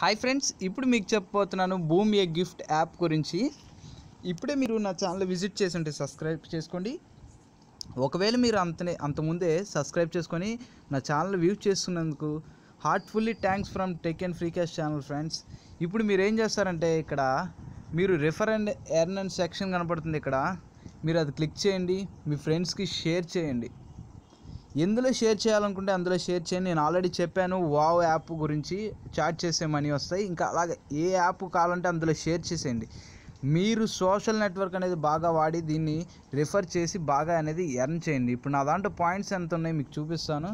Hi friends ఇప్పుడు మీకు చెప్పబోతున్నాను భూమి ఏ గిఫ్ట్ యాప్ గురించి. ఇప్పుడే మీరు నా ఛానల్ విజిట్ చేసి ఉంటే సబ్స్క్రైబ్ చేసుకోండి. ఒకవేళ మీరు అంతనే అంతకుముందే సబ్స్క్రైబ్ చేసుకొని నా ఛానల్ వ్యూ చేస్తున్నందుకు heartfully thanks from tech and free cash channel friends. ఇప్పుడు మీరు ఏం చేస్తారంటే ఇక్కడ మీరు refer and earn and section కనపడుతుంది ఇక్కడ. మీరు అది క్లిక్ చేయండి మీ ఫ్రెండ్స్కి షేర్ చేయండి. ఎందులో షేర్ చేయాలనుకుంటే అందులో షేర్ చేయండి. నేను ఆల్రెడీ చెప్పాను వావ్ యాప్ గురించి చాట్ చేసే మనీ వస్తాయి. ఇంకా అలాగే ఏ యాప్ కావాలంటే అందులో షేర్ చేసేయండి. మీరు సోషల్ నెట్వర్క్ అనేది బాగా వాడి దీన్ని రిఫర్ చేసి బాగా అనేది ఎర్న్ చేయండి. ఇప్పుడు నా దాంట్లో పాయింట్స్ ఎంత ఉన్నాయి మీకు చూపిస్తాను.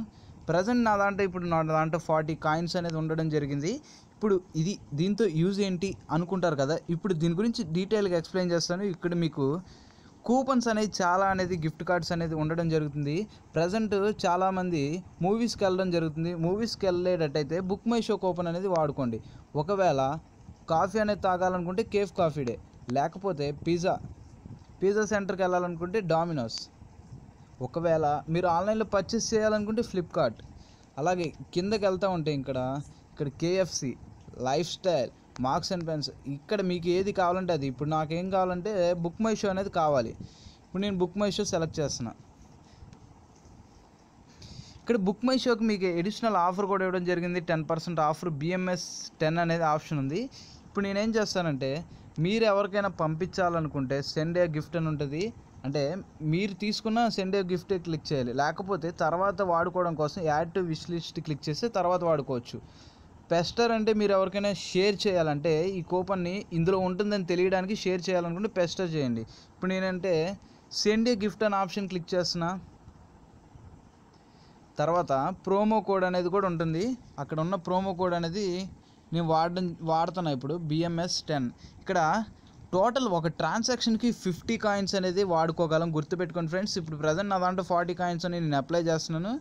ప్రజెంట్ నా దాంట్లో ఇప్పుడు నా దాంట్లో ఫార్టీ కాయిన్స్ అనేది ఉండడం జరిగింది. ఇప్పుడు ఇది దీంతో యూజ్ ఏంటి అనుకుంటారు కదా. ఇప్పుడు దీని గురించి డీటెయిల్గా ఎక్స్ప్లెయిన్ చేస్తాను. ఇక్కడ మీకు కూపన్స్ అనేది చాలా అనేది గిఫ్ట్ కార్డ్స్ అనేది ఉండడం జరుగుతుంది. ప్రజెంట్ చాలామంది మూవీస్కి వెళ్ళడం జరుగుతుంది. మూవీస్కి వెళ్ళేటట్టయితే బుక్ మై షో కూపన్ అనేది వాడుకోండి. ఒకవేళ కాఫీ అనేది తాగాలనుకుంటే కేఫ్ కాఫీ డే లేకపోతే పిజ్జా. పిజ్జా సెంటర్కి వెళ్ళాలనుకుంటే డామినోస్. ఒకవేళ మీరు ఆన్లైన్లో పర్చేస్ చేయాలనుకుంటే ఫ్లిప్కార్ట్. అలాగే కిందకి వెళ్తూ ఉంటే ఇక్కడ ఇక్కడ KFC Lifestyle Marks and Spencer. ఇక్కడ మీకు ఏది కావాలంటే అది. ఇప్పుడు నాకేం కావాలంటే బుక్ మై షో అనేది కావాలి. ఇప్పుడు నేను బుక్ మై షో సెలెక్ట్ చేస్తున్నా. ఇక్కడ బుక్ మై షోకి మీకు ఎడిషనల్ ఆఫర్ కూడా ఇవ్వడం జరిగింది. Ten percent offer. BMS ten అనేది ఆప్షన్ ఉంది. ఇప్పుడు నేనేం చేస్తానంటే మీరు ఎవరికైనా పంపించాలనుకుంటే సెండ్ ఏ గిఫ్ట్ అని ఉంటుంది. అంటే మీరు తీసుకున్న సెండ్ ఏ గిఫ్ట్ క్లిక్ చేయాలి. లేకపోతే తర్వాత వాడుకోవడం కోసం add to wish list click చేస్తే తర్వాత వాడుకోవచ్చు. పెస్టర్ అంటే మీరు ఎవరికైనా షేర్ చేయాలంటే ఈ కూపన్ని ఇందులో ఉంటుందని తెలియడానికి షేర్ చేయాలనుకుంటే పెస్టర్ చేయండి. ఇప్పుడు నేనంటే సెండ్ ఏ గిఫ్ట్ అనే ఆప్షన్ క్లిక్ చేస్తున్నా. తర్వాత ప్రోమో కోడ్ అనేది కూడా ఉంటుంది. అక్కడ ఉన్న ప్రోమో కోడ్ అనేది నేను వాడడం వాడుతున్నా ఇప్పుడు బిఎంఎస్ టెన్ ఇక్కడ టోటల్ ఒక ట్రాన్సాక్షన్కి ఫిఫ్టీ కాయిన్స్ అనేది వాడుకోగలం. గుర్తుపెట్టుకోండి ఫ్రెండ్స్. ఇప్పుడు ప్రజెంట్ నా దాంట్లో ఫార్టీ కాయిన్స్ అని నేను అప్లై చేస్తున్నాను.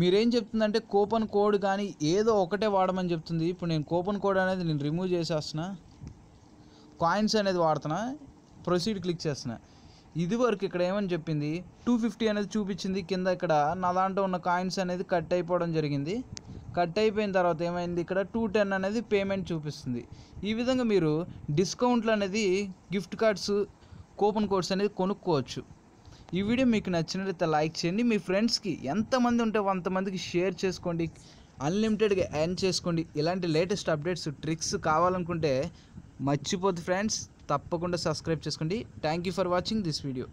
మీరేం చెప్తుందంటే కూపన్ కోడ్ కానీ ఏదో ఒకటే వాడమని చెప్తుంది. ఇప్పుడు నేను కూపన్ కోడ్ అనేది నేను రిమూవ్ చేసేస్తున్నా. కాయిన్స్ అనేది వాడుతున్నా. ప్రొసీడ్ క్లిక్ చేస్తున్నా. ఇది వరకు ఇక్కడ ఏమని చెప్పింది? టూ ఫిఫ్టీ అనేది చూపించింది. కింద ఇక్కడ నా దాంట్లో ఉన్న కాయిన్స్ అనేది కట్ అయిపోవడం జరిగింది. కట్ అయిపోయిన తర్వాత ఏమైంది? ఇక్కడ టూ టెన్ అనేది పేమెంట్ చూపిస్తుంది. ఈ విధంగా మీరు డిస్కౌంట్లు అనేది గిఫ్ట్ కార్డ్స్ కూపన్ కోడ్స్ అనేది కొనుక్కోవచ్చు. ఈ వీడియో మీకు నచ్చినట్లయితే లైక్ చేయండి. మీ ఫ్రెండ్స్కి ఎంతమంది ఉంటే అంతమందికి షేర్ చేసుకోండి. అన్లిమిటెడ్గా ఎర్న్ చేసుకోండి. ఇలాంటి లేటెస్ట్ అప్డేట్స్ ట్రిక్స్ కావాలనుకుంటే మర్చిపోద్దు ఫ్రెండ్స్. తప్పకుండా సబ్స్క్రైబ్ చేసుకోండి. Thank you for watching this video.